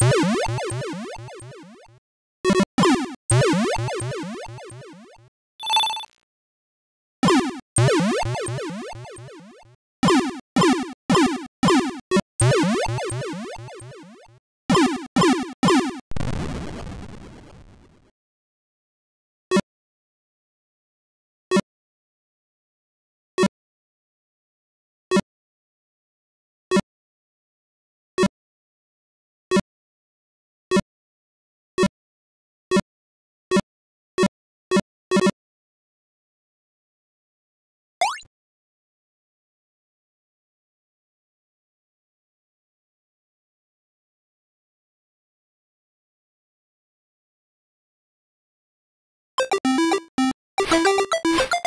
you Thank you.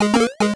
You